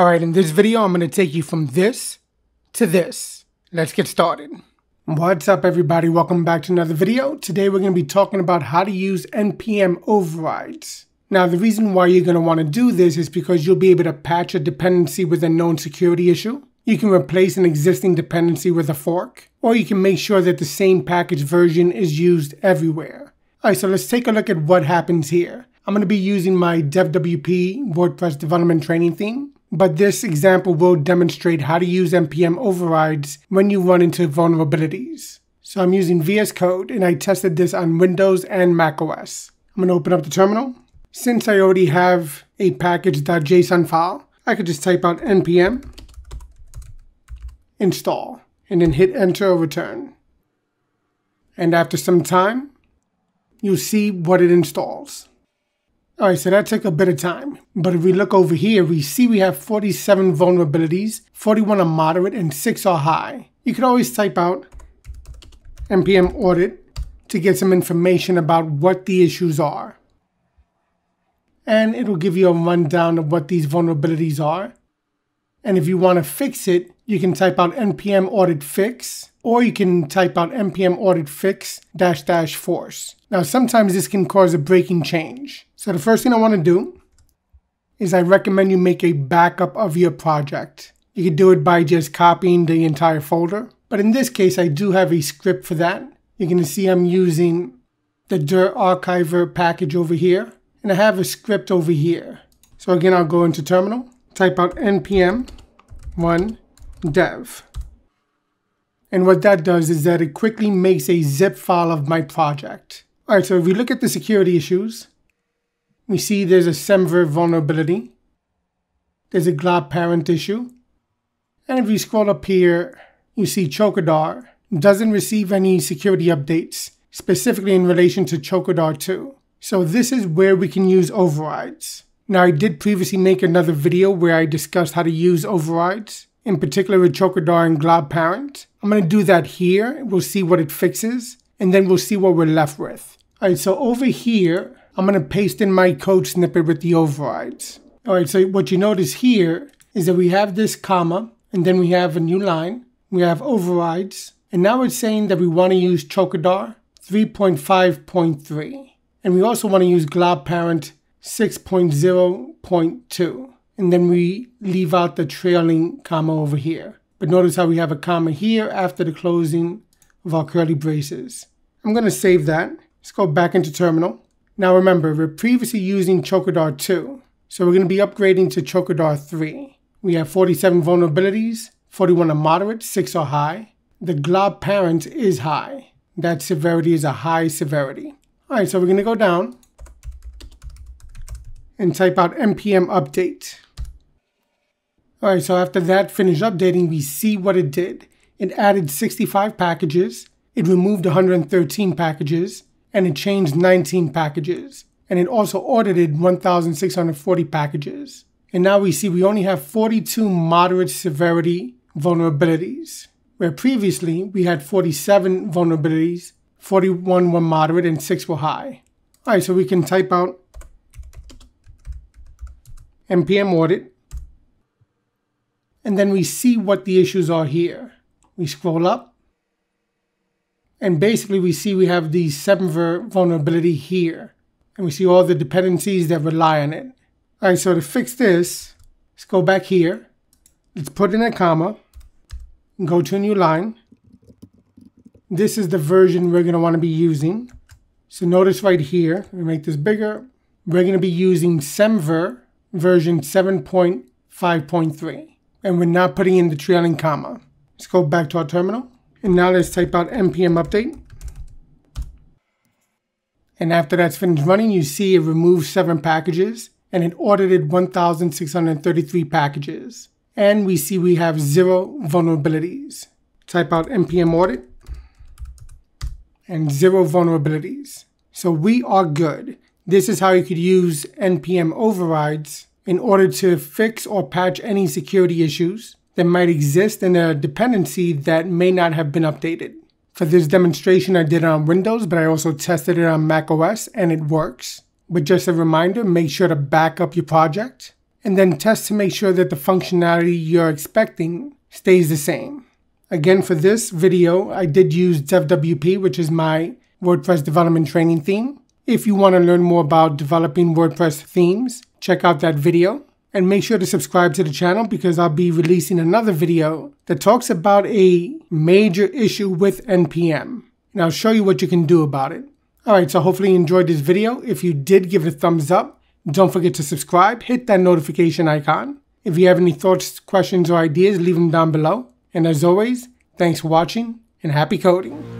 Alright, in this video I'm going to take you from this to this. Let's get started. What's up everybody, welcome back to another video. Today we're going to be talking about how to use NPM overrides. Now the reason why you're going to want to do this is because you'll be able to patch a dependency with a known security issue. You can replace an existing dependency with a fork, or you can make sure that the same package version is used everywhere. Alright, so let's take a look at what happens here. I'm going to be using my DevWP WordPress development training theme, but this example will demonstrate how to use NPM overrides when you run into vulnerabilities. So I'm using VS Code and I tested this on Windows and macOS. I'm going to open up the terminal since I already have a package.json file, I could just type out npm install and then hit enter or return. And after some time, you'll see what it installs. Alright, so that took a bit of time. But if we look over here, we see we have 47 vulnerabilities, 41 are moderate, and 6 are high. You could always type out npm audit to get some information about what the issues are and it'll give you a rundown of what these vulnerabilities are. And if you want to fix it, you can type out npm audit fix, or you can type out npm audit fix dash dash force. Now, sometimes this can cause a breaking change. So the first thing I want to do is I recommend you make a backup of your project. You can do it by just copying the entire folder. But in this case, I do have a script for that. You're going to see I'm using the dir archiver package over here and I have a script over here. So again, I'll go into terminal, type out npm run dev. And what that does is that it quickly makes a zip file of my project. All right, so if we look at the security issues, we see there's a Semver vulnerability. There's a glob parent issue. And if you scroll up here, you see Chokidar doesn't receive any security updates, specifically in relation to Chokidar 2. So this is where we can use overrides. Now I did previously make another video where I discussed how to use overrides, in particular with Chokidar and glob parent. I'm going to do that here. We'll see what it fixes, and then we'll see what we're left with. All right, so over here, I'm going to paste in my code snippet with the overrides. Alright, so what you notice here is that we have this comma, and then we have a new line. We have overrides, and now it's saying that we want to use Chokidar 3.5.3. And we also want to use glob parent 6.0.2. And then we leave out the trailing comma over here. But notice how we have a comma here after the closing of our curly braces. I'm going to save that. Let's go back into terminal. Now remember, we're previously using Chokidar 2, so we're going to be upgrading to Chokidar 3. We have 47 vulnerabilities, 41 are moderate, 6 are high. The glob parent is high. That severity is a high severity. All right, so we're going to go down and type out npm update. All right, so after that finished updating, we see what it did. It added 65 packages. It removed 113 packages and it changed 19 packages. And it also audited 1,640 packages. And now we see we only have 42 moderate severity vulnerabilities, where previously we had 47 vulnerabilities 41 were moderate and 6 were high. Alright, so we can type out npm audit and then we see what the issues are here. We scroll up and basically we see we have the Semver vulnerability here and we see all the dependencies that rely on it. Alright, so to fix this, let's go back here. Let's put in a comma go to a new line this is the version we're going to want to be using. So notice right here, we make this bigger. We're going to be using Semver version 7.5.3. And we're not putting in the trailing comma. Let's go back to our terminal. And now let's type out npm update. And after that's finished running, you see it removed seven packages and it audited 1,633 packages. And we see we have zero vulnerabilities. Type out npm audit and zero vulnerabilities. So we are good. This is how you could use NPM overrides in order to fix or patch any security issues that might exist in a dependency that may not have been updated. For this demonstration, I did it on Windows, but I also tested it on macOS and it works. But just a reminder, make sure to back up your project. and then test to make sure that the functionality you're expecting stays the same. Again, for this video, I did use DevWP, which is my WordPress development training theme. If you want to learn more about developing WordPress themes, check out that video. And make sure to subscribe to the channel because I'll be releasing another video that talks about a major issue with NPM. And I'll show you what you can do about it. Alright, so hopefully you enjoyed this video. If you did, give it a thumbs up. Don't forget to subscribe, hit that notification icon. If you have any thoughts, questions, or ideas, leave them down below. And as always, thanks for watching and happy coding.